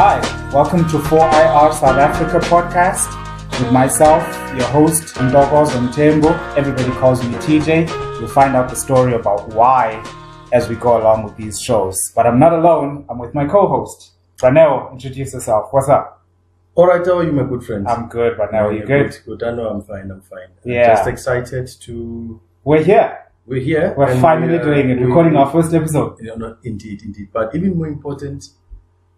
Hi, welcome to 4IR South Africa podcast with myself, your host, Ntokozo Mtembu. Everybody calls me TJ. You'll find out the story about why as we go along with these shows. But I'm not alone, I'm with my co host. Ranel, introduce yourself. What's up? All right, how are you, my good friend? I'm good, Ranel. You good? Good. I know I'm fine. I'm fine. I'm Yeah. just excited to. We're here. We're here. We're finally we are- doing it, we- recording our first episode. You know, indeed, indeed. But even more important,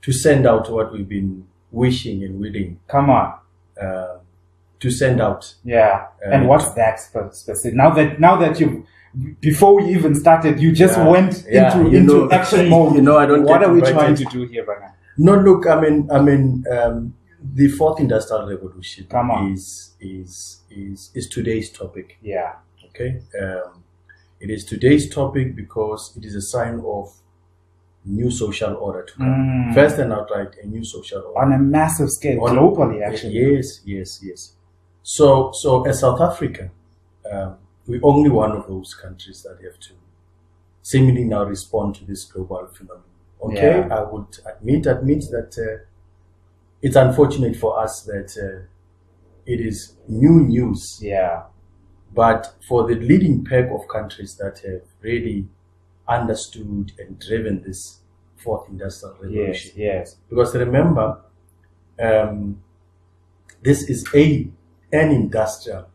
to send out what we've been wishing and willing Come on. uh, to send out. Yeah. and Uh, what's that spe- specific? Now that now that you before we even started, you just Yeah. went Yeah, into you into know- action mode. you know, I don't What are we trying to do here, Rana? No, look, I mean, I mean, um, the fourth industrial revolution Come on. is is is is today's topic. Yeah. Okay. Um, it is today's topic because it is a sign of new social order to come. Mm. First and outright, a new social order. On a massive scale, On- globally, actually. Yes, yes, yes. So, so as South Africa, um, we're only one of those countries that have to seemingly now respond to this global phenomenon. Okay, Yeah. I would admit, admit that uh, it's unfortunate for us that uh, it is new news Yeah. but for the leading pack of countries that have really understood and driven this fourth industrial revolution. Yes. yes. Because remember, um, this is a an industrial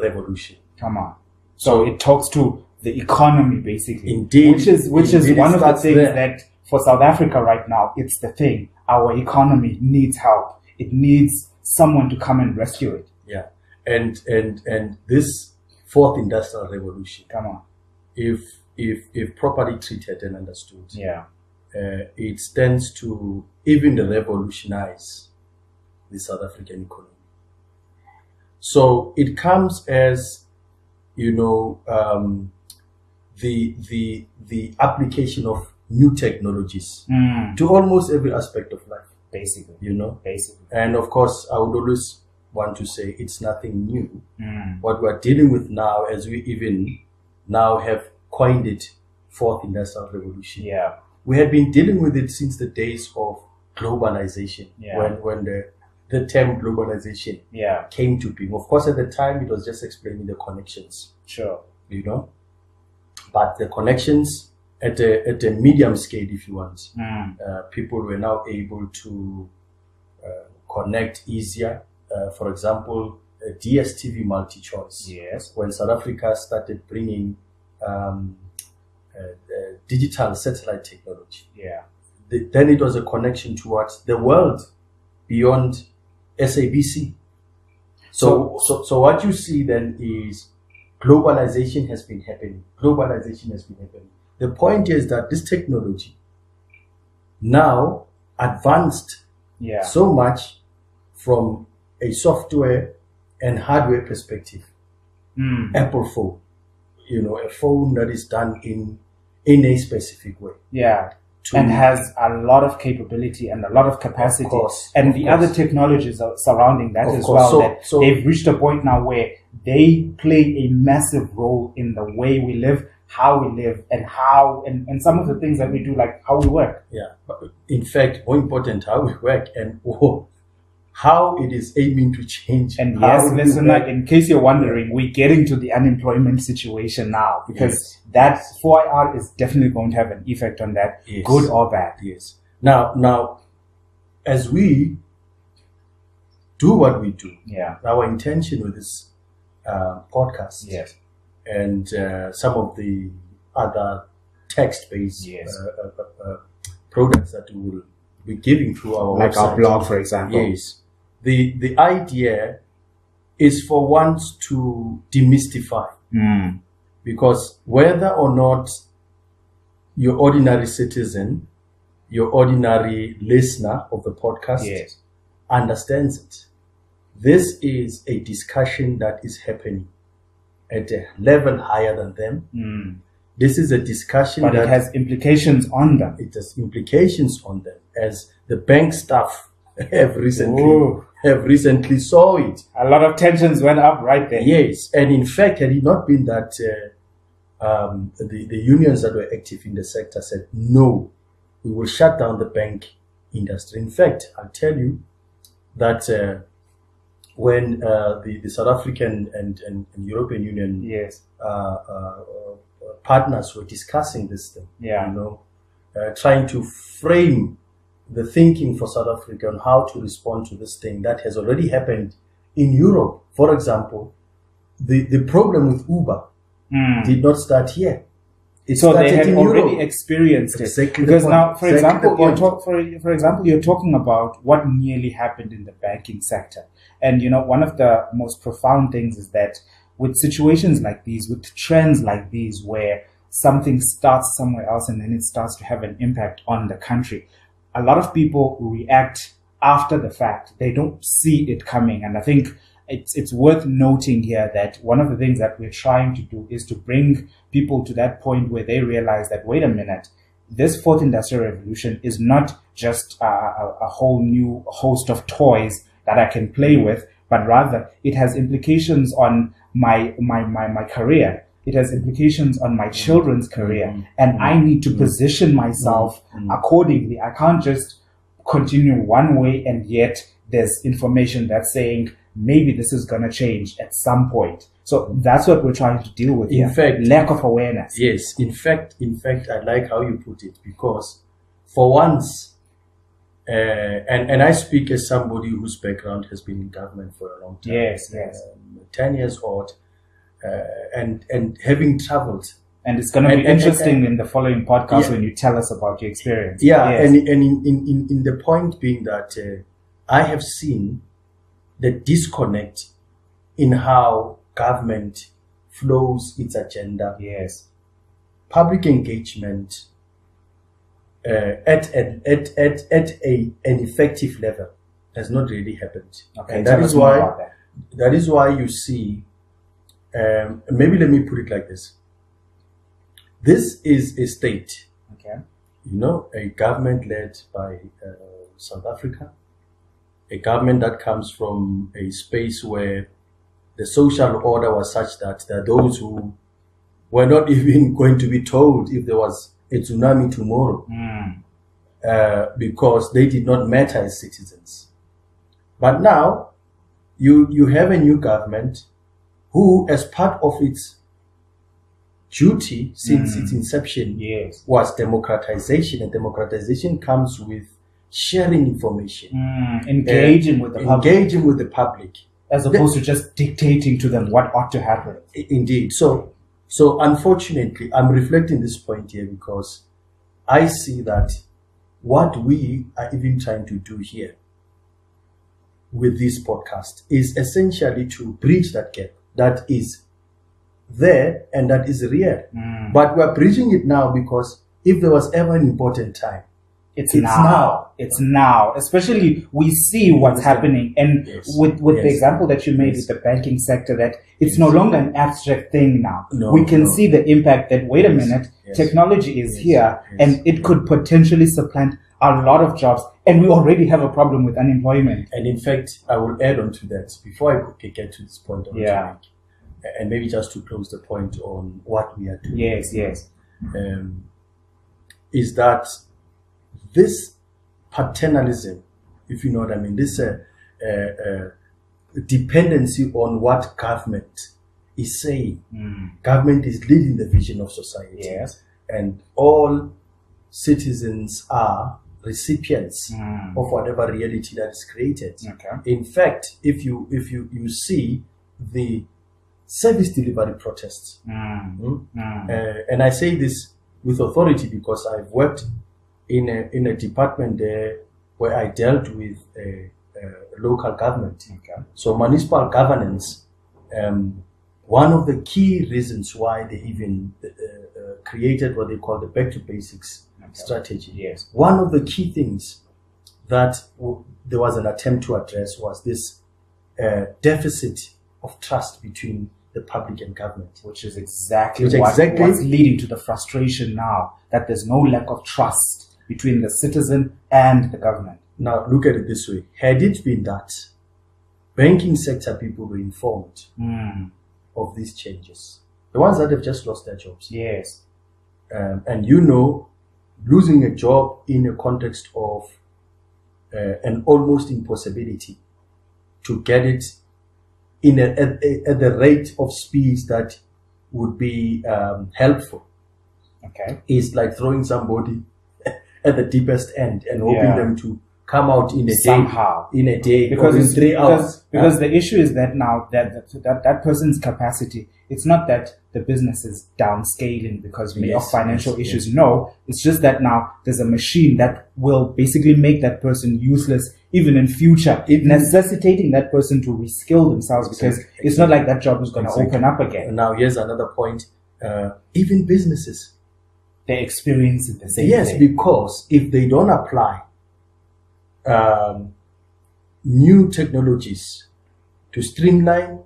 revolution. Come on. So it talks to the economy, basically. Indeed. Which is which is Indeed, it one of the things there. that for South Africa right now, it's the thing. Our economy needs help. It needs someone to come and rescue it. Yeah, and and and this fourth industrial revolution, Come on. if if if properly treated and understood, Yeah. uh, it tends to even revolutionize the South African economy. So it comes as, you know, um, the the the application of new technologies Mm. to almost every aspect of life. Basically. You know, Basically. and of course, I would always want to say it's nothing new. Mm. What we're dealing with now, as we even now have coined it, fourth industrial revolution Yeah. we had been dealing with it since the days of globalization Yeah. when when the the term globalization Yeah. came to being of course at the time it was just explaining the connections Sure. you know but the connections at a at a medium scale if you want Mm. uh, people were now able to uh, connect easier uh, for example dstv multi-choice Yes. when South Africa started bringing um, uh, uh, digital satellite technology Yeah. the, then it was a connection towards the world beyond SABC. So, so, so what you see then is globalization has been happening. Globalization has been happening. The point is that this technology now advanced Yeah. so much from a software and hardware perspective. Mm. Apple phone, you know, a phone that is done in in a specific way. Yeah. And has a lot of capability and a lot of capacity. Of course, and of the course. other technologies are surrounding that Of as course. well. So- that so- they've reached a point now where they play a massive role in the way we live, how we live, and how and, and some of the things that we do, like how we work. Yeah, in fact, more important, how we work and how it is aiming to change. And yes, listener, in case you're wondering, we're getting to the unemployment situation now because Yes. that 4IR is definitely going to have an effect on that, Yes. good or bad. Yes. Now, now, as we do what we do, Yeah. our intention with this uh, podcast Yes. and uh, some of the other text-based Yes. uh, uh, uh, uh, products that we will be giving through our Like our blog, for example. Yes. The the idea is for once to demystify Mm. because whether or not your ordinary citizen, your ordinary listener of the podcast Yes. understands it, this is a discussion that is happening at a level higher than them. Mm. This is a discussion But that it has implications on them. it has implications on them, as the bank staff have recently. Have recently saw it. A lot of tensions went up right there. Yes, and in fact, had it not been that uh, um, the the unions that were active in the sector said no, we will shut down the bank industry. In fact, I'll tell you that uh, when uh, the, the South African and, and, and European Union Yes. uh, uh, uh, partners were discussing this thing, Yeah. you know, uh, trying to frame the thinking for South Africa on how to respond to this thing that has already happened in Europe. For example, the, the problem with Uber Mm. did not start here. It So they had already Europe. experienced it. Exactly because now, for Exactly example, you're talk, for for example, you're talking about what nearly happened in the banking sector, and you know one of the most profound things is that with situations like these, with trends like these, where something starts somewhere else and then it starts to have an impact on the country, a lot of people react after the fact. They don't see it coming, and I think it's it's worth noting here that one of the things that we're trying to do is to bring people to that point where they realize that wait a minute, this fourth industrial revolution is not just a, a, a whole new host of toys that I can play with, but rather it has implications on my my my, my career. It has implications on my children's career, mm-hmm. and I mm-hmm. need to mm-hmm. position myself accordingly. I can't just continue one way and yet there's information that's saying maybe this is going to change at some point. So that's what we're trying to deal with In here. fact- lack of awareness. Yes, in fact, in fact, I like how you put it because for once, uh, and and I speak as somebody whose background has been in government for a long time. Yes, yes. um, ten years old, and and having travelled, And it's going to be and- interesting and- in the following podcast Yeah. when you tell us about your experience. yeah, Yes. and and in, in, in, the point being that uh, I have seen the disconnect in how government flows its agenda yes. public engagement uh, at, at, at, at, at a, an effective level has not really happened. Okay. and that is why that. that is why you see um, maybe let me put it like this. This is a state, Okay. you know, a government led by uh, South Africa, a government that comes from a space where the social order was such that there are those who were not even going to be told if there was a tsunami tomorrow Mm. uh, because they did not matter as citizens. But now you you have a new government who, as part of its duty since Mm. its inception, Yes. was democratization, and democratization comes with sharing information, Mm. Engaging with the public engaging with the public. as opposed to just dictating to them what ought to happen. Indeed. So, so unfortunately, I'm reflecting this point here because I see that what we are even trying to do here with this podcast is essentially to bridge that gap that is there and that is real. Mm. But we're preaching it now because if there was ever an important time, It's, It's now. now. It's now. Especially we see what's happening. And Yes. with, with the example that you made Yes. with the banking sector, that it's Yes. no longer an abstract thing now. No, we can no. see the impact that, wait a minute, Yes. technology is Yes. here Yes. and it could potentially supplant a lot of jobs. And we already have a problem with unemployment. and in fact, I will add on to that before I get to this point. Yeah. make, and maybe just to close the point on what we are doing. Yes, yes. um, is that this paternalism, if you know what I mean, this uh, uh, uh, dependency on what government is saying. Mm. Government is leading the vision of society, Yes. and all citizens are recipients Mm. of whatever reality that is created. Okay. In fact, if you if you you see the service delivery protests, Mm. Mm. uh, and I say this with authority because I've worked in a, in a department there where I dealt with a, a local government. Okay. So municipal governance, um, one of the key reasons why they even uh, uh, created what they call the back to basics. Strategy. Yes. One of the key things that w- there was an attempt to address was this uh, deficit of trust between the public and government. Which is exactly, Which what, exactly- what's leading to the frustration now that there's no lack of trust between the citizen and the government. Now, look at it this way. Had it been that banking sector people were informed Mm. of these changes, the ones that have just lost their jobs, Yes. um, and you know, losing a job in a context of uh, an almost impossibility to get it in a, at, at the rate of speed that would be um, helpful. Okay. Is like throwing somebody at the deepest end and hoping Yeah. them to come out in a Somehow. day, in a day, because in three because, hours. because the issue is that now that, that that that person's capacity it's not that the business is downscaling because of Yes, financial yes, issues no it's just that now there's a machine that will basically make that person useless even in future Even- necessitating that person to reskill themselves because Exactly. it's not like that job is going to Exactly. open up again now here's another point. Uh, even businesses, they experience it the same yes, because if they don't apply um, new technologies to streamline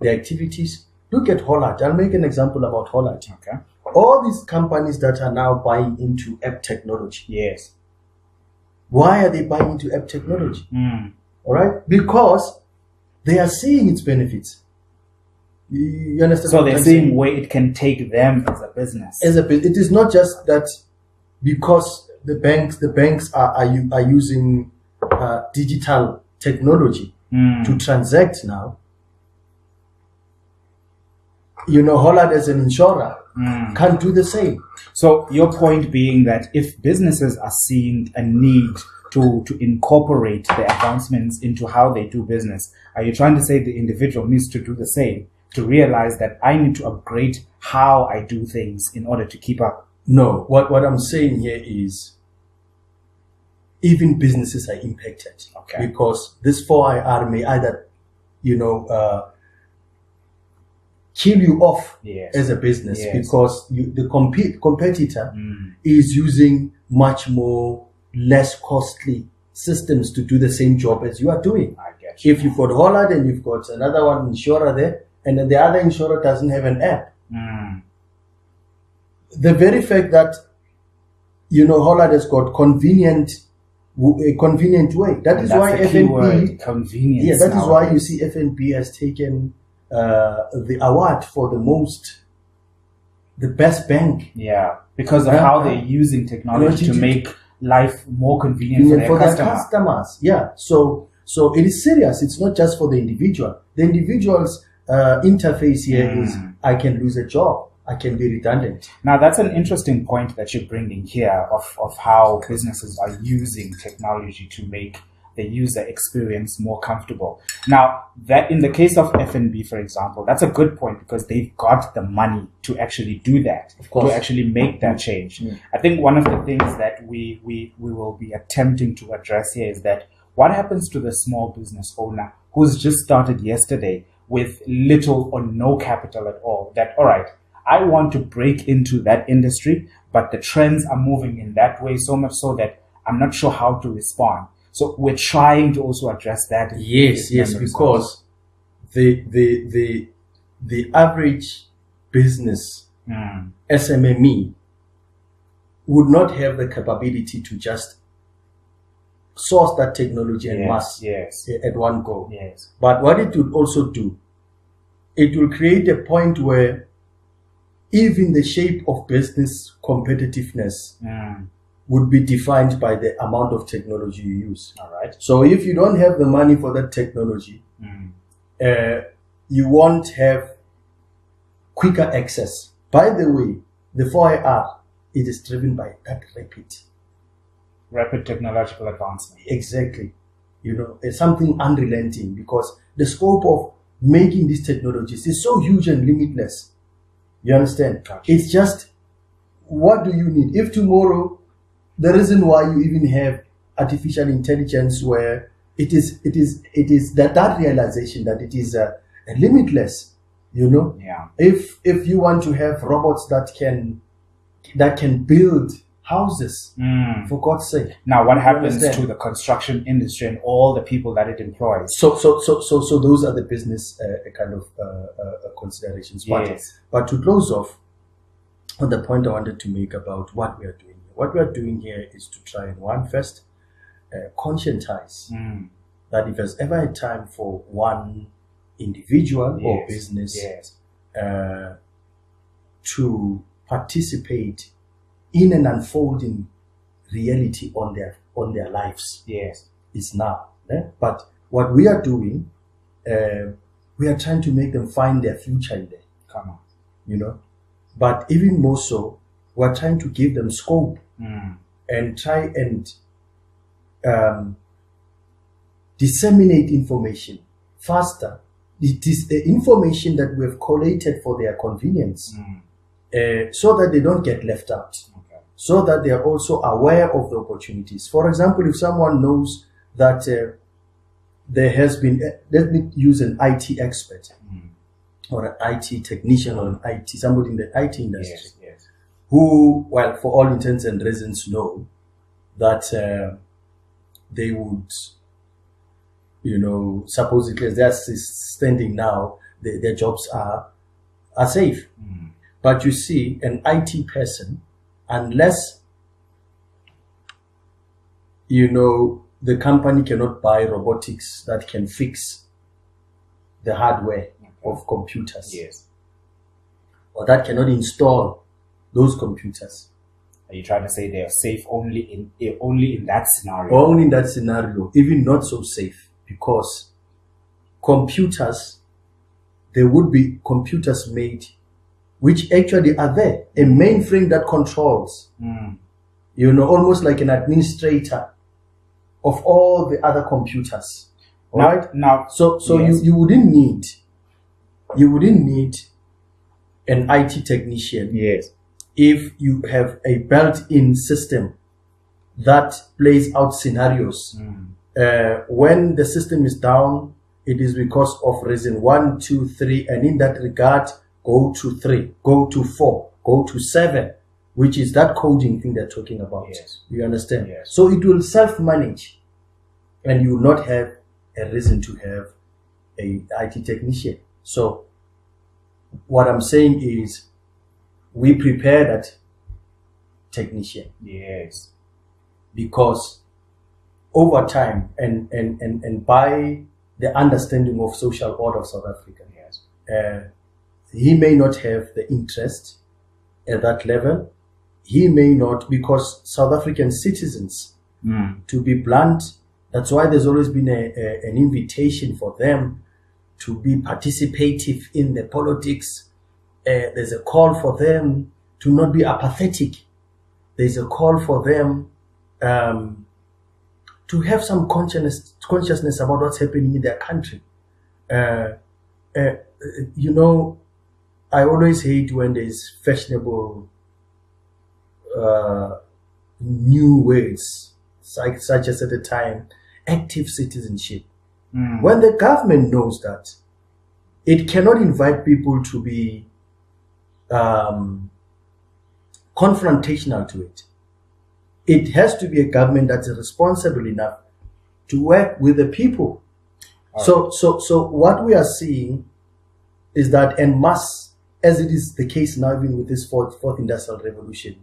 the activities, look at Hollard. I'll make an example about Hollard. okay All these companies that are now buying into app technology, yes why are they buying into app technology? Mm. All right, because they are seeing its benefits. You, understand? so they're seeing where it can take them as a business as a it is not just that because the banks the banks are are, are using uh, digital technology Mm. to transact now. You know, Hollard as an insurer Mm. can't do the same. So your point being that if businesses are seeing a need to, to incorporate the advancements into how they do business, are you trying to say the individual needs to do the same to realize that I need to upgrade how I do things in order to keep up? No, what what I'm saying here is even businesses are impacted Okay. because this 4IR may either, you know, uh, kill you off Yes. as a business Yes. because you, the compete, competitor Mm. is using much more less costly systems to do the same job as you are doing. I get you. If you've got Hollard and you've got another one insurer there, and then the other insurer doesn't have an app, Mm. the very fact that you know Hollard has got convenient a convenient way. That is why FNB. convenience. Yeah, that is why you see FNB has taken uh, the award for the most, the best bank Yeah, because of Yeah. how they're using technology to Technology to- make life more convenient for their for their customers. Yeah, so so it is serious. It's not just for the individual. The individual's uh, interface here is Mm. I can lose a job. I can be redundant. Now that's an interesting point that you're bringing here of, of how businesses are using technology to make the user experience more comfortable. Now that in the case of FNB, for example, that's a good point because they've got the money to actually do that, Of course. to actually make that change. Mm. I think one of the things that we, we, we will be attempting to address here is that what happens to the small business owner who's just started yesterday with little or no capital at all? That, all right, I want to break into that industry, but the trends are moving in that way so much so that I'm not sure how to respond. So we're trying to also address that. Yes, yes, because the the the the average business Mm, SMME would not have the capability to just source that technology and yes, mass yes, at one go. yes. But what it would also do, it will create a point where even the shape of business competitiveness Mm, would be defined by the amount of technology you use. all right. So if you don't have the money for that technology, Mm, uh, you won't have quicker access. By the way, the 4IR, it is driven by that rapid. rapid technological advancement. Exactly. You know, it's something unrelenting because the scope of making these technologies is so huge and limitless. You understand? Gotcha. It's just what do you need? If tomorrow the reason why you even have artificial intelligence where it is it is it is that that realization that it is uh, limitless, you know, Yeah. if if you want to have robots that can that can build houses Mm. for God's sake. Now, what You happens understand? to the construction industry and all the people that it employs? So, so, so, so, so those are the business uh, kind of uh, uh, considerations. But, Yes. but to close off on the point I wanted to make about what we are doing. What we are doing here is to try and one first uh, conscientize Mm. that if there's ever a time for one individual or business Yes. uh, to participate in an unfolding reality on their on their lives Yes. is now. eh? But what we are doing, uh, we are trying to make them find their future in there, Come on. you know. But even more so, we're trying to give them scope Mm. and try and um, disseminate information faster. It is the information that we have collated for their convenience, Mm. uh, so that they don't get left out. So that they are also aware of the opportunities. For example, if someone knows that uh, there has been, uh, let me use an IT expert Mm. or an IT technician or an IT, somebody in the IT industry Yes. Yes. who, well, for all intents and reasons, know that uh, they would, you know, supposedly as they're standing now, their, their jobs are are safe. Mm. But you see, an IT person, unless you know the company cannot buy robotics that can fix the hardware of computers, Yes. or that cannot install those computers. Are you trying to say they are safe only in eh, only in that scenario? Only in that scenario, even not so safe, because computers, there would be computers made which actually are there, a mainframe that controls Mm. you know, almost like an administrator of all the other computers. All Now, right. now, So, so Yes. you, you wouldn't need, you wouldn't need an IT technician yes. if you have a built-in system that plays out scenarios. Mm. Uh, when the system is down, it is because of reason one, two, three, and in that regard, go to three, go to four, go to seven, which is that coding thing they're talking about. Yes. You understand? Yes. So it will self-manage, and you will not have a reason to have a IT technician. So what I'm saying is, we prepare that technician Yes. because over time and, and, and, and by the understanding of social order of South Africa, Yes. uh, he may not have the interest at that level. He may not, because South African citizens, Mm. to be blunt, that's why there's always been a, a, an invitation for them to be participative in the politics. Uh, there's a call for them to not be apathetic. There's a call for them um, to have some consciousness, consciousness about what's happening in their country. Uh, uh, you know, I always hate when there's fashionable uh, new words, such, such as at the time, active citizenship. Mm. When the government knows that, it cannot invite people to be um, confrontational to it. It has to be a government that's responsible enough to work with the people. So, so, so what we are seeing is that en masse, as it is the case now, even with this fourth, fourth industrial revolution,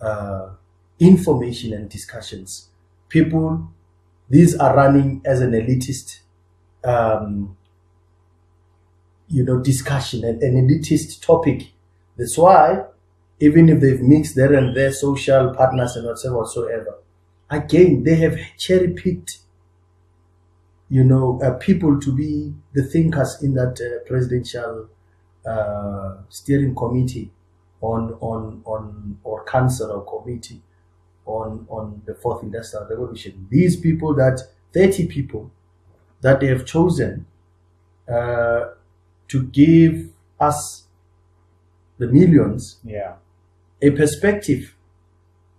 uh, information and discussions, people, these are running as an elitist, um, you know, discussion, an, an elitist topic. That's why, even if they've mixed there and there social partners and whatsoever, whatsoever, again, they have cherry picked you know, uh, people to be the thinkers in that uh, presidential uh, steering committee on on on or council or committee on on the fourth industrial revolution. These people that thirty people that they have chosen uh, to give us the millions Yeah. a perspective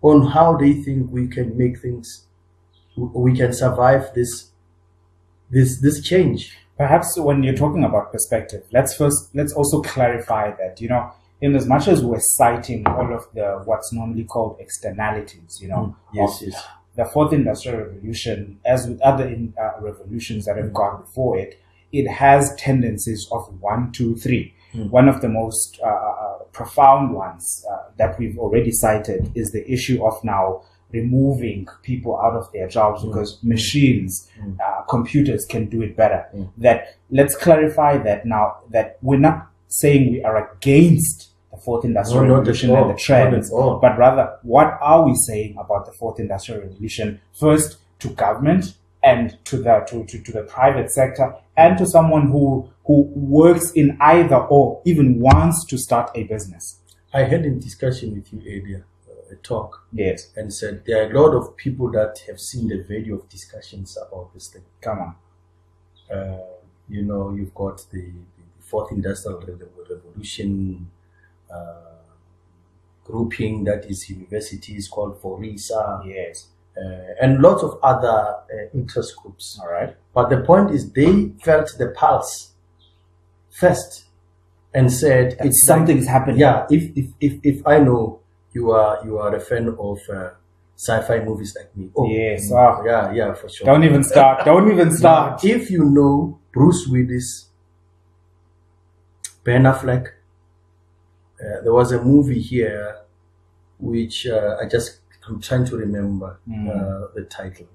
on how they think we can make things we can survive this this this change Perhaps when you're talking about perspective, let's first let's also clarify that you know, in as much as we're citing all of the what's normally called externalities, you know, yes of yes the fourth industrial revolution, as with other in, uh, revolutions that have gone before it, it has tendencies of one, two, three. Mm. One of the most uh, uh, profound ones uh, that we've already cited is the issue of now removing people out of their jobs because machines, Mm. uh, computers can do it better. Mm. That let's clarify that now that we're not saying we are against the fourth industrial No, revolution and the trends, Not at all. but rather what are we saying about the fourth industrial revolution? First to government and to the to, to, to the private sector and to someone who who works in either or even wants to start a business. I had a discussion with you earlier, a talk, Yes, and said there are a lot of people that have seen the value of discussions about this thing. come on. Uh, you know, you've got the, the fourth industrial revolution uh, grouping that is universities called for Forisa, Yes. uh, and lots of other uh, interest groups. All right. But the point is, they felt the pulse first and said That it's like- something's happening. yeah, if, if if if I know you are you are a fan of uh, sci-fi movies like me, oh Yes, mm, ah. yeah, yeah, for sure. Don't even start. Don't even Now, start. if you know Bruce Willis, Ben Affleck, uh, there was a movie here which uh, I just I'm trying to remember Mm. uh, the title,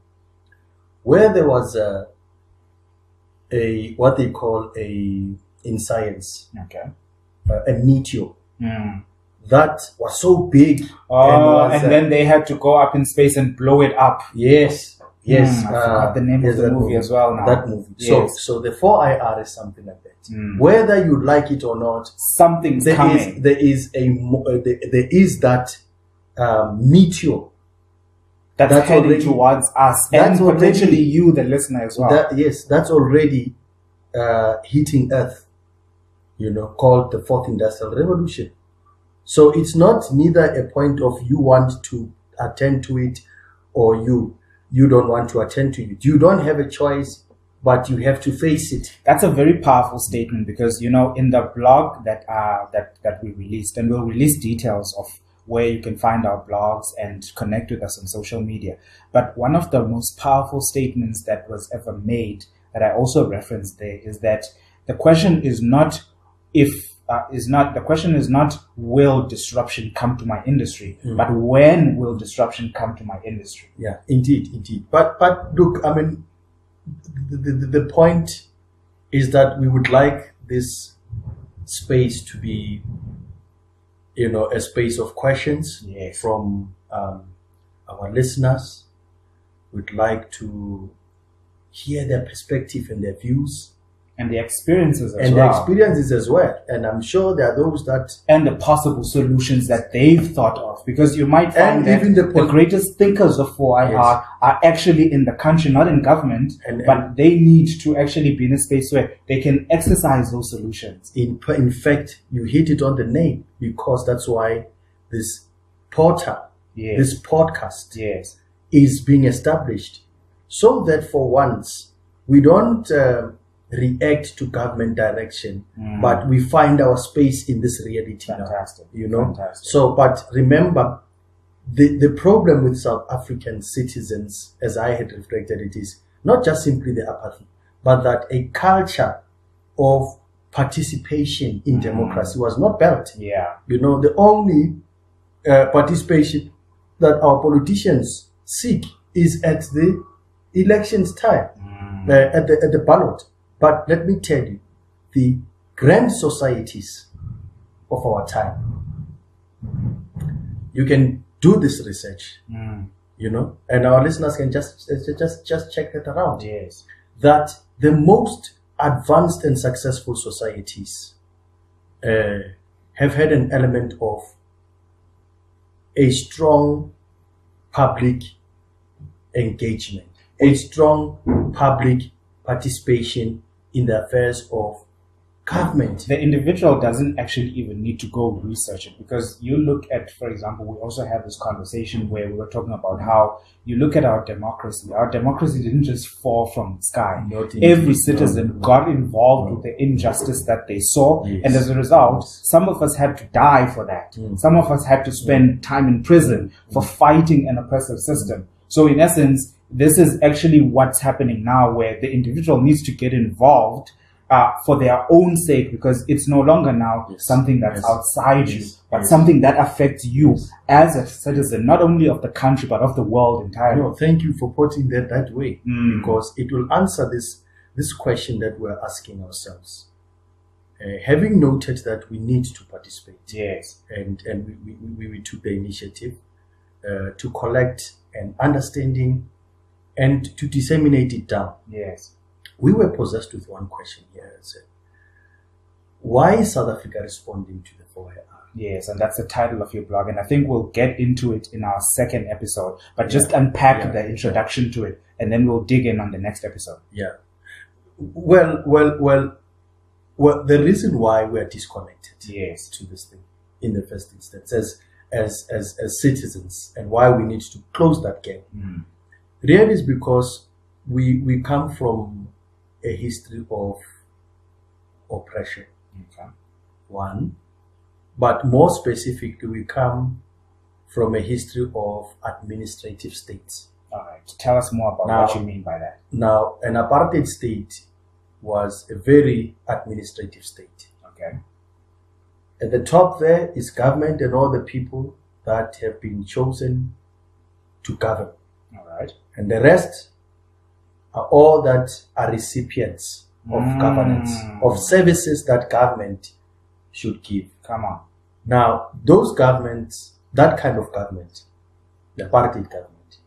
where there was a a what they call a in science Okay. uh, a meteor Mm. That was so big. Oh, was, and uh, then they had to go up in space and blow it up. Yes, yes. Mm, I forgot the name of the that movie as well now. That movie. So, Yes. so the 4IR is something like that. Mm. Whether you like it or not, Something's there is coming. there is a uh, there, there is that um, meteor. that's, that's heading already- towards us that's and potentially already- you, the listener, as well. That yes, that's already uh, hitting Earth. You know, called the fourth industrial revolution. So it's not neither a point of you want to attend to it or you you don't want to attend to it. You don't have a choice, but you have to face it. That's a very powerful statement because you know in the blog that uh that that we released, and we'll release details of where you can find our blogs and connect with us on social media. But one of the most powerful statements that was ever made that I also referenced there is that the question is not if uh, is not the question is not will disruption come to my industry, but when will disruption come to my industry? Yeah, indeed, indeed. But but look, I mean, the, the, the point is that we would like this space to be, you know, a space of questions Yes. from um, our listeners. We'd like to hear their perspective and their views And the experiences as and well. their experiences as well. And I'm sure there are those that and the possible solutions that they've thought of. Because you might find And that even the the, greatest thinkers of 4IR Yes. are actually in the country, not in government, And- but they need to actually be in a space where they can exercise those solutions. in in fact you hit it on the name because that's why this portal, Yes. this podcast yes. is being established so that for once we don't uh, react to government direction, Mm. but we find our space in this reality now. You know, Fantastic. so but remember, the the problem with South African citizens, as I had reflected, it is not just simply the apathy, but that a culture of participation in democracy was not built. yeah. You know, the only uh, participation that our politicians seek is at the elections time, Mm. uh, at the at the ballot. But let me tell you, the grand societies of our time, you can do this research, Mm. you know, and our listeners can just just just, check that around. Yes. That the most advanced and successful societies uh, have had an element of a strong public engagement, a strong public participation in the affairs of government. the individual doesn't actually even need to go research it because you look at, for example, we also had this conversation where we were talking about how you look at our democracy. Our democracy didn't just fall from the sky. Every citizen got involved with the injustice that they saw, Yes. and as a result, some of us had to die for that. Mm. Some of us had to spend time in prison for fighting an oppressive system. So, in essence, this is actually what's happening now, where the individual needs to get involved uh, for their own sake because it's no longer now Yes. something that's Yes. outside you, but Yes. something that affects you as a citizen, not only of the country but of the world entirely. No, thank you for putting that that way Mm. because it will answer this this question that we're asking ourselves. uh, having noted that we need to participate, Yes. and and we, we, we, we took the initiative uh, to collect an understanding and to disseminate it down. Yes. We were possessed with one question here. It said, why is South Africa responding to the 4IR? Yes, and that's the title of your blog, and I think we'll get into it in our second episode. But just unpack Yeah. the introduction to it, and then we'll dig in on the next episode. Yeah. Well, well, well, well. The reason why we are disconnected Yes. to this thing in the first instance, as as as, as citizens, and why we need to close that gap, Mm. Really is because we we come from a history of oppression. Okay. One, but more specifically, we come from a history of administrative states. All right. Tell us more about Now- what you mean by that. Now, an apartheid state was a very administrative state. Okay. At the top there is government and all the people that have been chosen to govern. Right. And the rest are all that are recipients of Mm. governance, of services that government should give. Come on. Now, those governments, that kind of government, the apartheid government,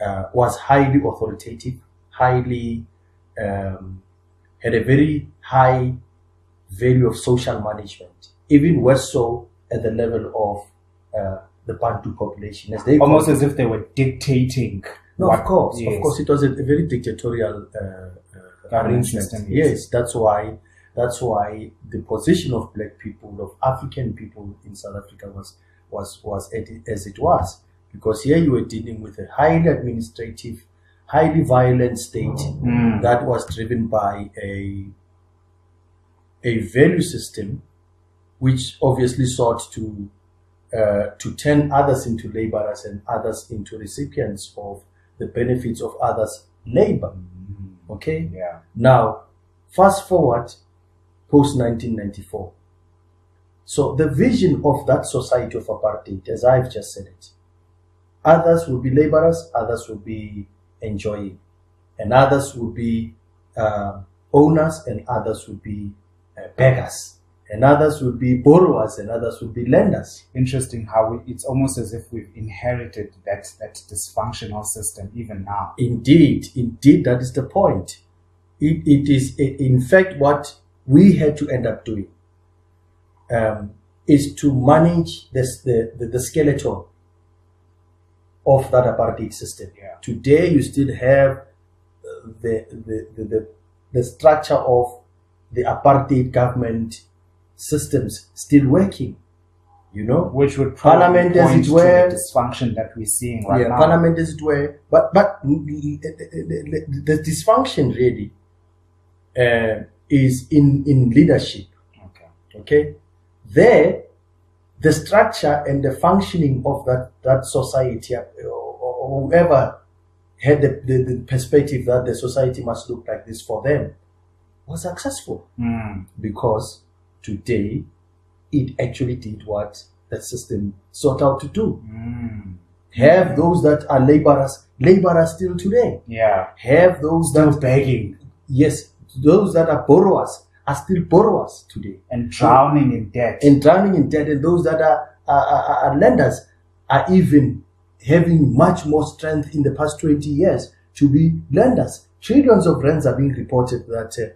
uh, was highly authoritative, highly, um, had a very high value of social management, even worse so at the level of uh, the Bantu population, as they Almost as if they were dictating. No, what- of course, yes. of course, it was a, a very dictatorial uh, uh, arrangement. system, yes. Yes, that's why that's why the position of black people, of African people in South Africa was was was as it was, because here you were dealing with a highly administrative, highly violent state Mm. that was driven by a a value system, which obviously sought to uh, to turn others into laborers and others into recipients of the benefits of others' labor. Mm. Okay. Yeah. Now, fast forward post 1994. So the vision of that society of apartheid, as I've just said it, others will be laborers, others will be enjoying, and others will be uh, owners, and others will be uh, beggars, and others would be borrowers, and others would be lenders. Interesting how we, it's almost as if we've inherited that that dysfunctional system even now. Indeed, indeed, that is the point. It, it is, in fact, what we had to end up doing um, is to manage this, the, the, the skeleton of that apartheid system. Yeah. Today, you still have uh, the, the, the, the, the structure of the apartheid government systems still working. You know, Which would Parliament, as it were- the dysfunction that we're seeing right yeah, now. parliament as it were. But but the, the, the dysfunction really uh, is in in leadership. Okay. Okay, there, the structure and the functioning of that that society, uh, or, or whoever had the, the, the perspective that the society must look like this for them, was successful Mm. because today it actually did what that system sought out to do Mm. have those that are laborers laborers still today Yeah. have those Still that begging yes those that are borrowers are still borrowers today and drowning in debt. and drowning in debt and those that are, are, are, are lenders are even having much more strength in the past 20 years to be lenders trillions of rands are being reported that uh,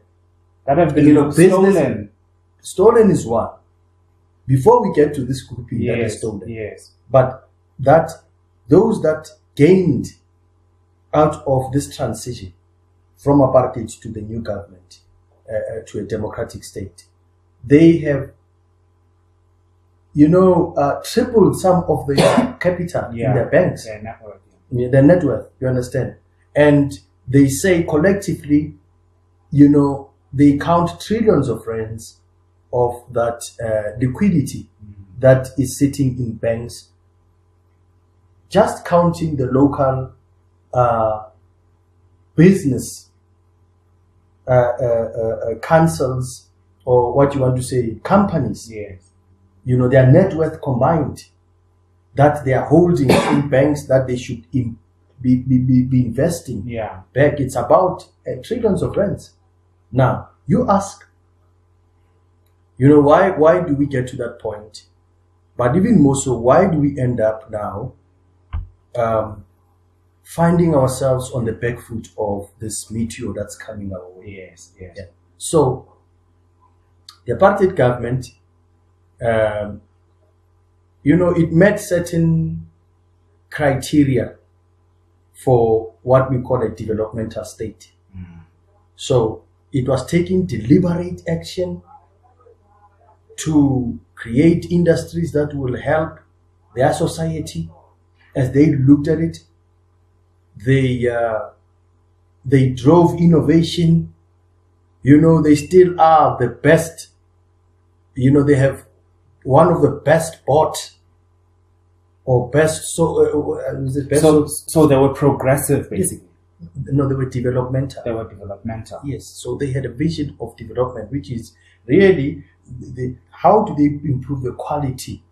that have been you know, business- stolen. Stolen is one before we get to this grouping that is Yes. stolen Yes. but that those that gained out of this transition from apartheid to the new government uh, uh, to a democratic state they have you know uh, tripled some of the capital Yeah. in their banks Their network. yeah, their net worth you understand and they say collectively you know they count trillions of rands of that uh, liquidity that is sitting in banks, just counting the local uh, business uh, uh, uh, councils or what you want to say companies, Yes. you know, their net worth combined that they are holding in banks that they should in, be, be, be investing Yeah. back. It's about uh, trillions of rands. Now, you ask, You know why? Why do we get to that point? But even more so, why do we end up now um, finding ourselves on the back foot of this meteor that's coming our way? Yes, yes. Yeah. So, the apartheid government, um, you know, it met certain criteria for what we call a developmental state. So, it was taking deliberate action to create industries that will help their society as they looked at it. They, uh, they drove innovation. You know, they still are the best. You know, they have one of the best bought or best so uh, uh, it best So, so they were progressive, basically. no they were developmental They were developmental. Yes, so they had a vision of development, which is really the, how do they improve the quality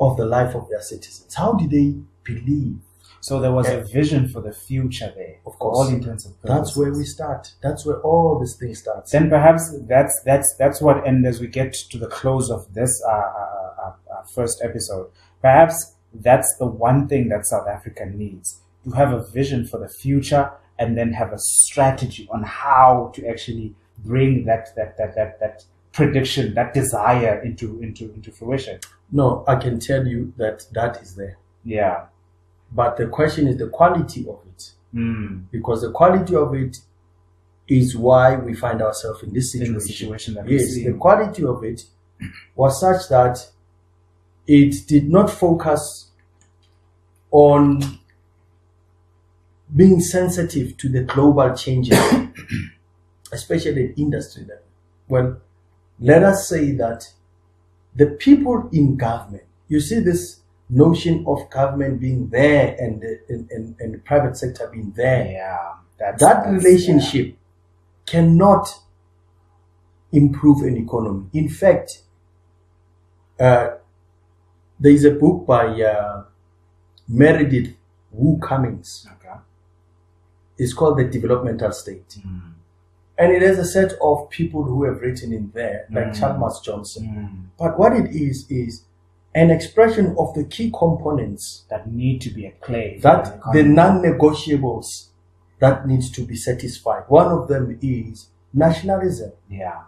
of the life of their citizens? How do they believe? So there was a vision for the future there, Of course. all intents and purposes. That's where we start. That's where all this thing starts. Then perhaps that's that's that's what, and as we get to the close of this uh, uh, uh, uh, first episode, perhaps that's the one thing that South Africa needs to have a vision for the future, and then have a strategy on how to actually bring that that that that, that prediction, that desire into into into fruition. No, I can tell you that that is there. Yeah. But the question is the quality of it. Mm. Because the quality of it is why we find ourselves in this In situation. the situation that Yes, the quality of it was such that it did not focus on being sensitive to the global changes, especially at industry level. Well, let us say that the people in government, you see this notion of government being there and the, and, and, and the private sector being there Yeah. That's, that that's- relationship cannot improve an economy. In fact, uh, there is a book by uh, Meredith Woo-Cumings. Okay. It's called The Developmental State. Mm. And it has a set of people who have written in there, like Mm. Chalmers Johnson. Mm. But what it is, is an expression of the key components That need to be for that the non-negotiables that needs to be satisfied. One of them is nationalism. Yeah.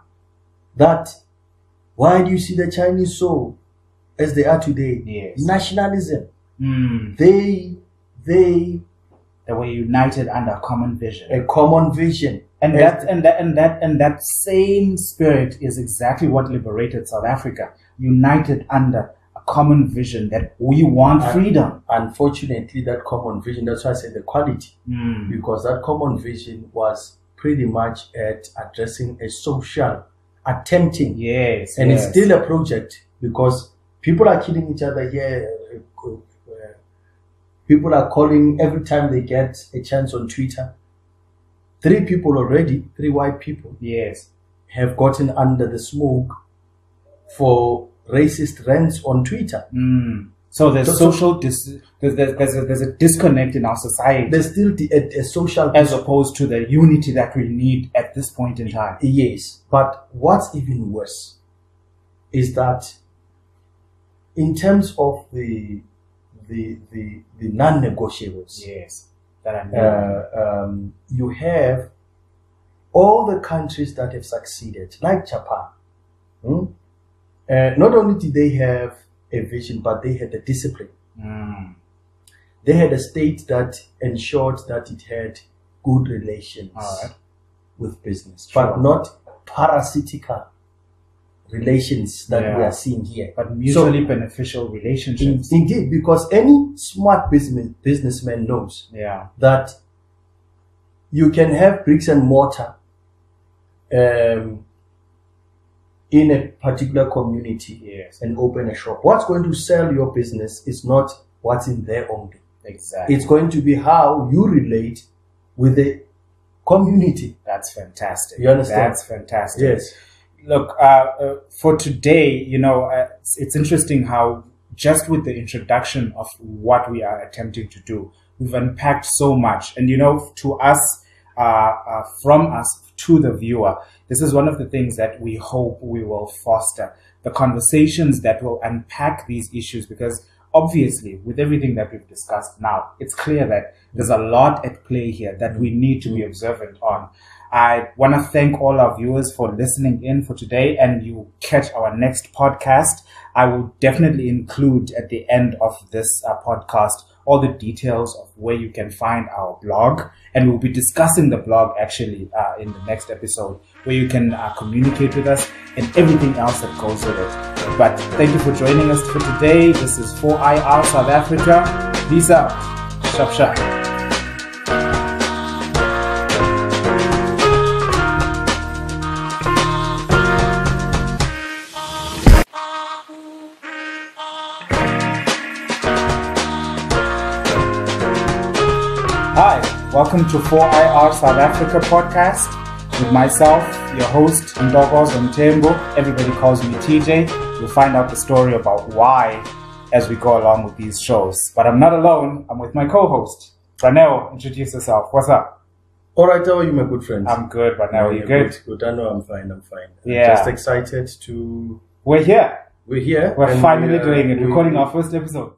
That why do you see the Chinese so as they are today? Yes. Nationalism. Mm. They they They were united under a common vision. a common vision. And that and that and that and that same spirit is exactly what liberated South Africa. United under a common vision that we want freedom. unfortunately that common vision, that's why I said the quality. Mm. Because that common vision was pretty much at addressing a social attempting Yes. and yes. it's still a project because people are killing each other here. uh, People are calling every time they get a chance on Twitter. Three people already, three white people, yes. have gotten under the smoke for racist rants on Twitter. Mm. So there's So- so- social dis- there's, there's, there's, a, there's a disconnect in our society There's still the, a, a social as opposed to the unity that we need at this point in time. Yes, but what's even worse is that in terms of the the the, the non-negotiables, Yes. That I know. uh, um, you have all the countries that have succeeded, like Japan. hmm? Uh, not only did they have a vision, but they had the discipline. Mm. They had a state that ensured that it had good relations right. with business, Sure. but not parasitical relations that we are seeing here. But mutually beneficial relationships. In- indeed, because any smart business businessman knows yeah. that you can have bricks and mortar um, in a particular community Yes. and open a shop. What's going to sell your business is not what's in there only. Exactly. It's going to be how you relate with the community. That's fantastic. You understand? That's fantastic. Yes. Look, uh, uh, for today, you know, uh, it's, it's interesting how just with the introduction of what we are attempting to do, we've unpacked so much. And, you know, to us, uh, uh, from us, to the viewer. This is one of the things that we hope we will foster the conversations that will unpack these issues because obviously with everything that we've discussed now, it's clear that there's a lot at play here that we need to be observant on. I want to thank all our viewers for listening in for today and you catch our next podcast. I will definitely include at the end of this uh, podcast all the details of where you can find our blog. And we'll be discussing the blog actually uh, in the next episode where you can uh, communicate with us and everything else that goes with it. But thank you for joining us for today. This is 4IR South Africa. Out. Shop shop. Welcome to 4IR South Africa podcast with myself, your host, Ntokozo Mtembu. Everybody calls me TJ. You'll find out the story about why as we go along with these shows. But I'm not alone. I'm with my co-host. Raneo, introduce yourself. What's up? All right, how are you, my good friend? I'm good, Raneo. You good? good? Good. I know I'm fine. I'm fine. Yeah. just excited to. We're here. We're here. We're finally we, doing it. We're our first episode.